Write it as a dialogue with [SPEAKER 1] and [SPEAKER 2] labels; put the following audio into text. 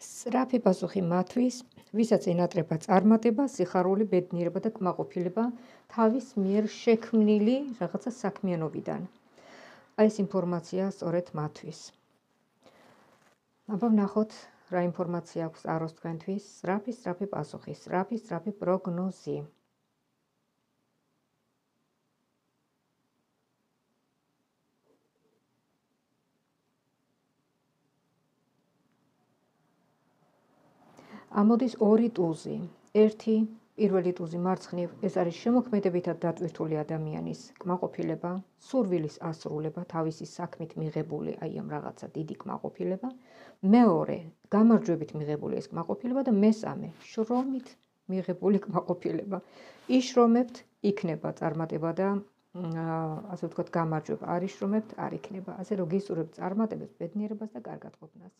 [SPEAKER 1] სწრაფი პასუხი მათთვის, ვისაც ენატრება წარმატება, სიხარული, ბედნიერება და კმაყოფილება თავის მიერ შექმნილი რაღაცა საქმიანობიდან. აი ეს ინფორმაცია სწორედ მათთვის. აბა ვნახოთ რა ინფორმაცია აქვს აროს თქვენთვის, სწრაფი, სწრაფი პასუხი, სწრაფი, სწრაფი პროგნოზი. ამოდის ორი ტუზი. ერთი პირველი ტუზი მარცხნივ, ეს არის შემოქმედებითად დატვირთული ადამიანის კმაყოფილება, სურვილის ასრულება, თავისი საქმით მიღებული აი ამ რაღაცა დიდი კმაყოფილება. მეორე, გამარჯვებით მიღებული ეს კმაყოფილება და მესამე, შრომით მიღებული კმაყოფილება. იშრომებთ, იქნება წარმატება და ასე ვთქვათ, გამარჯვება. არ იშრომებთ, არ იქნება. ასე რომ გისურვებთ წარმატებას, ბედნიერებას და კარგად ყოფნას.